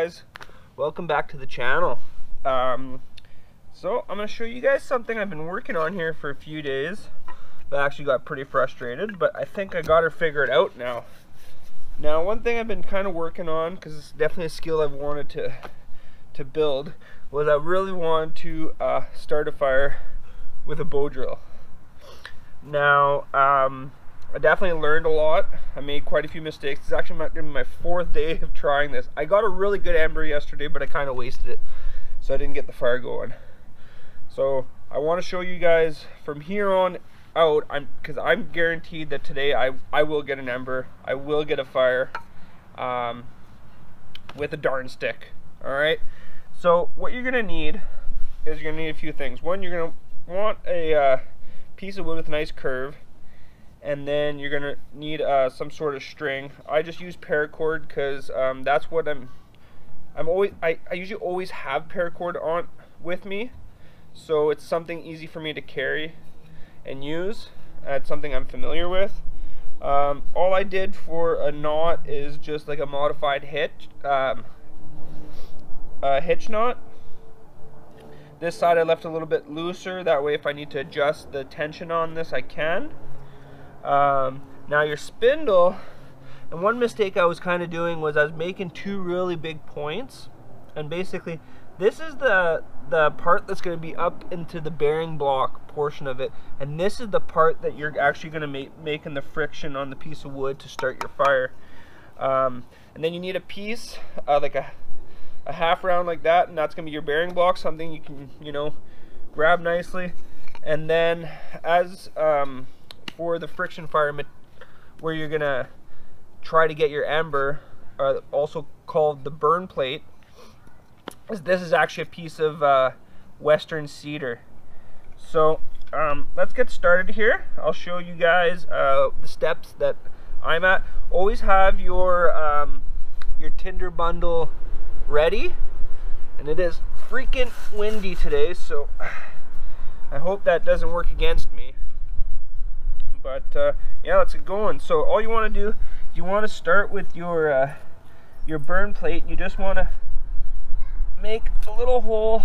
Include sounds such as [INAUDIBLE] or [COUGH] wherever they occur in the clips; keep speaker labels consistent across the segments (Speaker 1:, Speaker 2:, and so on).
Speaker 1: guys? Welcome back to the channel. Um, so I'm to show you guys something I've been working on here for a few days. I actually got pretty frustrated, but I think I got her figured out now. Now, one thing I've been kind of working on, because it's definitely a skill I've wanted to to build, was I really wanted to uh, start a fire with a bow drill. Now, um, I definitely learned a lot. I made quite a few mistakes. It's actually going to be my fourth day of trying this. I got a really good ember yesterday, but I kind of wasted it, so I didn't get the fire going. So I want to show you guys from here on out, I'm because I'm guaranteed that today I I will get an ember. I will get a fire, um, with a darn stick. All right. So what you're gonna need is you're gonna need a few things. One, you're gonna want a uh, piece of wood with a nice curve and then you're gonna need uh, some sort of string. I just use paracord because um, that's what I'm. I'm always. I, I usually always have paracord on with me, so it's something easy for me to carry and use. It's something I'm familiar with. Um, all I did for a knot is just like a modified hitch, um, a hitch knot. This side I left a little bit looser. That way, if I need to adjust the tension on this, I can. Um, now your spindle, and one mistake I was kind of doing was I was making two really big points, and basically this is the the part that's going to be up into the bearing block portion of it, and this is the part that you're actually going to make making the friction on the piece of wood to start your fire. Um, and then you need a piece, uh, like a a half round like that, and that's going to be your bearing block, something you can you know grab nicely. And then as um, for the friction fire where you're gonna try to get your ember, uh, also called the burn plate, this is actually a piece of uh, western cedar. So um, let's get started here. I'll show you guys uh, the steps that I'm at. Always have your um, your tinder bundle ready, and it is freaking windy today, so [SIGHS] I hope that doesn't work against me. But uh, yeah, let's get going. So all you want to do, you want to start with your uh, your burn plate. You just want to make a little hole,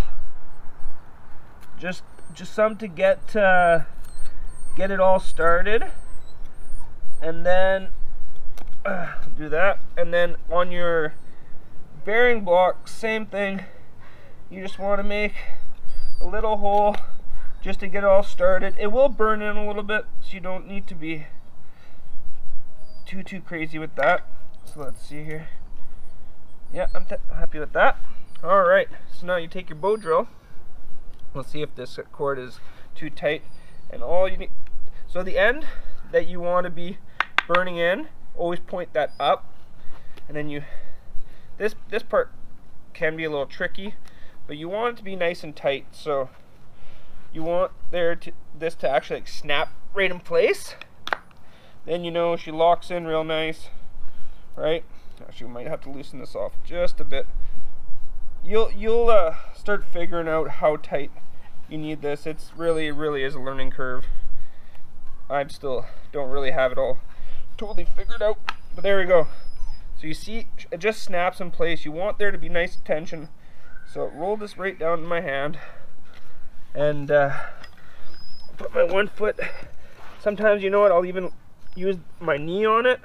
Speaker 1: just just some to get uh, get it all started, and then uh, do that. And then on your bearing block, same thing. You just want to make a little hole just to get it all started. It will burn in a little bit, so you don't need to be too, too crazy with that. So let's see here. Yeah, I'm happy with that. All right, so now you take your bow drill. Let's see if this cord is too tight. And all you need, so the end that you want to be burning in, always point that up. And then you, this, this part can be a little tricky, but you want it to be nice and tight. So you want there to this to actually like snap right in place then you know she locks in real nice right? Actually might have to loosen this off just a bit. You'll you'll uh, start figuring out how tight you need this. It's really really is a learning curve. I'm still don't really have it all totally figured out but there we go. So you see it just snaps in place. You want there to be nice tension. So roll this right down in my hand and uh, put my one foot. Sometimes, you know what, I'll even use my knee on it,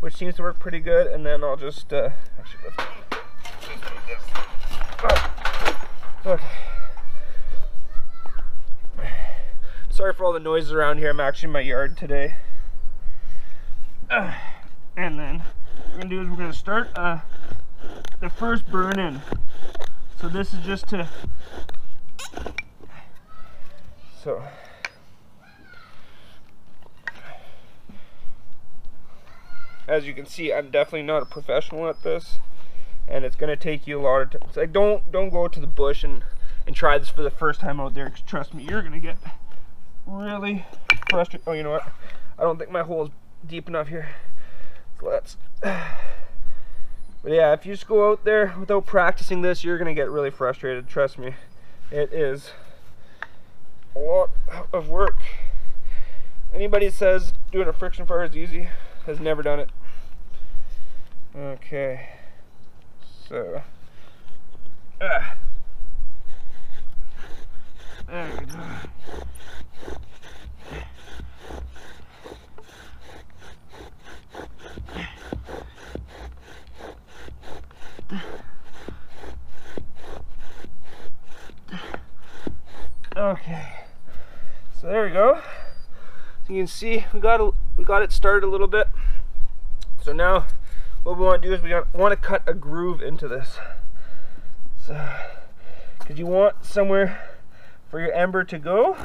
Speaker 1: which seems to work pretty good, and then I'll just, uh, actually, let's, oh. Sorry for all the noises around here. I'm actually in my yard today. Uh, [SIGHS] and then what we're gonna do is we're gonna start uh, the first burn in. So this is just to so as you can see, I'm definitely not a professional at this, and it's gonna take you a lot of time. So like, don't don't go to the bush and and try this for the first time out there. Trust me, you're gonna get really frustrated. Oh, you know what? I don't think my hole is deep enough here. So let's. [SIGHS] But yeah, if you just go out there without practicing this, you're gonna get really frustrated. Trust me, it is a lot of work. Anybody says doing a friction fire is easy has never done it. Okay. So, uh, there we go. Okay, so there we go. So you can see we got a, we got it started a little bit. So now what we want to do is we want to cut a groove into this. So, because you want somewhere for your ember to go.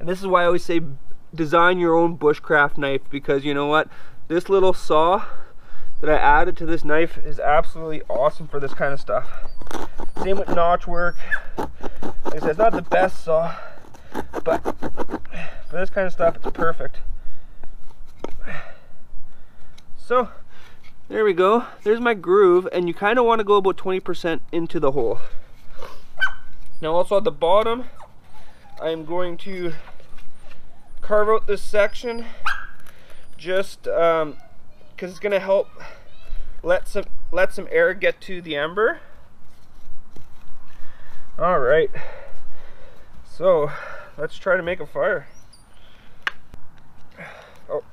Speaker 1: And this is why I always say design your own bushcraft knife because you know what? This little saw that I added to this knife is absolutely awesome for this kind of stuff. Same with notch work. Like I said, it's not the best saw, but for this kind of stuff, it's perfect. So, there we go. There's my groove, and you kind of want to go about 20% into the hole. Now also at the bottom, I'm going to carve out this section just because um, it's going to help let some let some air get to the ember. All right, so let's try to make a fire. Oh,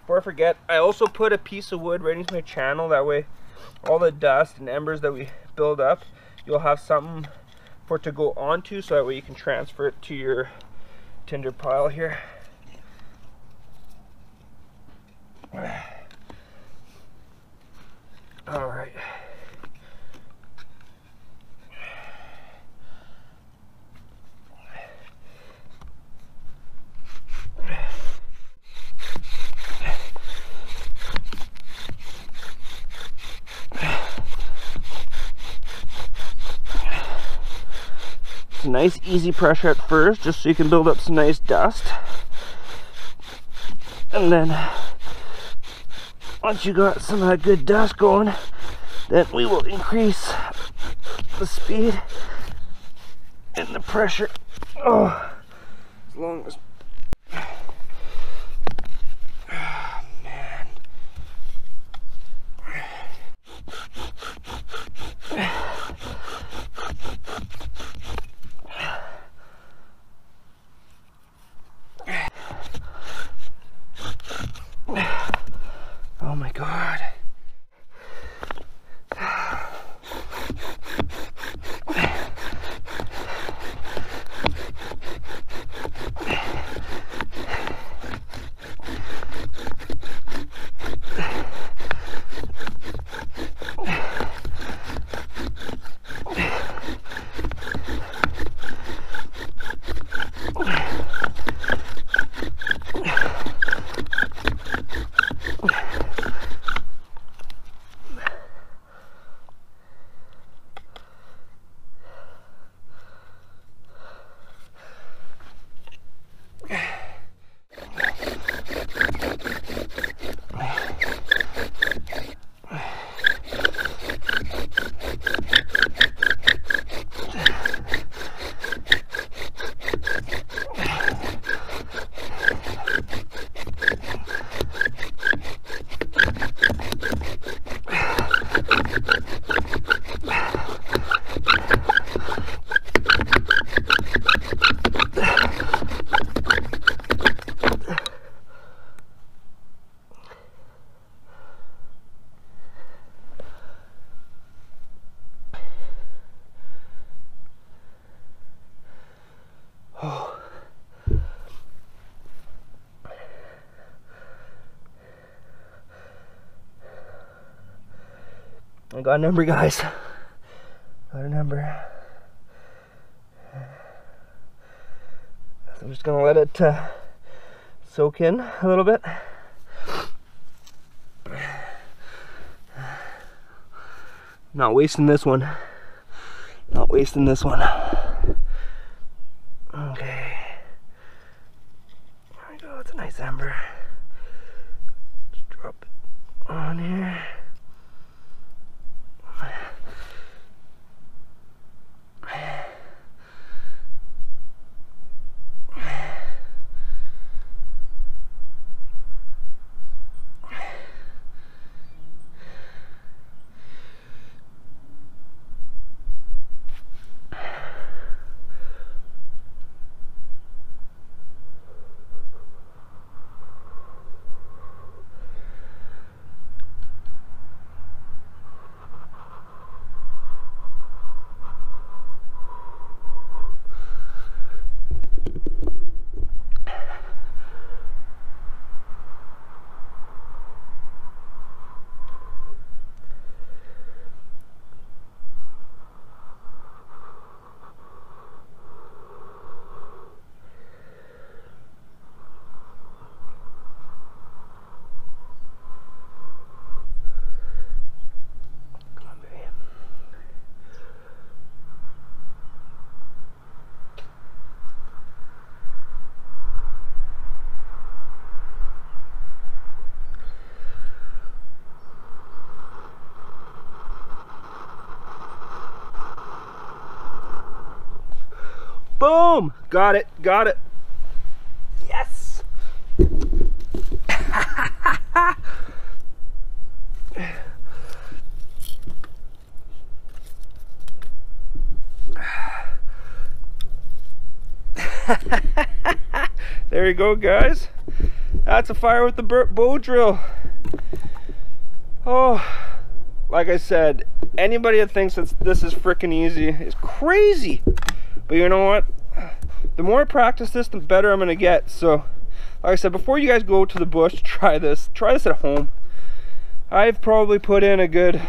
Speaker 1: before I forget, I also put a piece of wood right into my channel. That way, all the dust and embers that we build up, you'll have something for it to go onto so that way you can transfer it to your tinder pile here. All right. nice easy pressure at first just so you can build up some nice dust and then once you got some of that good dust going then we will increase the speed and the pressure. Oh as long as I got an ember, guys. Got an ember. I'm just gonna let it uh, soak in a little bit. Not wasting this one. Not wasting this one. Okay. There we go. It's a nice ember. Just drop it on here. Come on, baby. Boom! Got it, got it. Yes! [LAUGHS] there you go, guys. That's a fire with the bow drill. Oh, like I said, anybody that thinks that this is freaking easy is crazy. But you know what? The more I practice this, the better I'm gonna get. So, like I said, before you guys go to the bush, [LAUGHS] try this. Try this at home. I've probably put in a good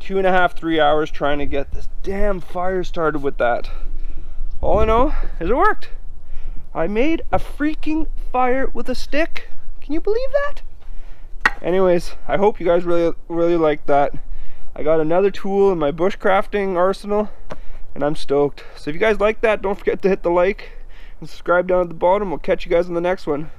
Speaker 1: two and a half, three hours trying to get this damn fire started with that. All I know is it worked. I made a freaking fire with a stick. Can you believe that? Anyways, I hope you guys really, really like that. I got another tool in my bushcrafting arsenal and I'm stoked. So if you guys like that, don't forget to hit the like and subscribe down at the bottom. We'll catch you guys in the next one.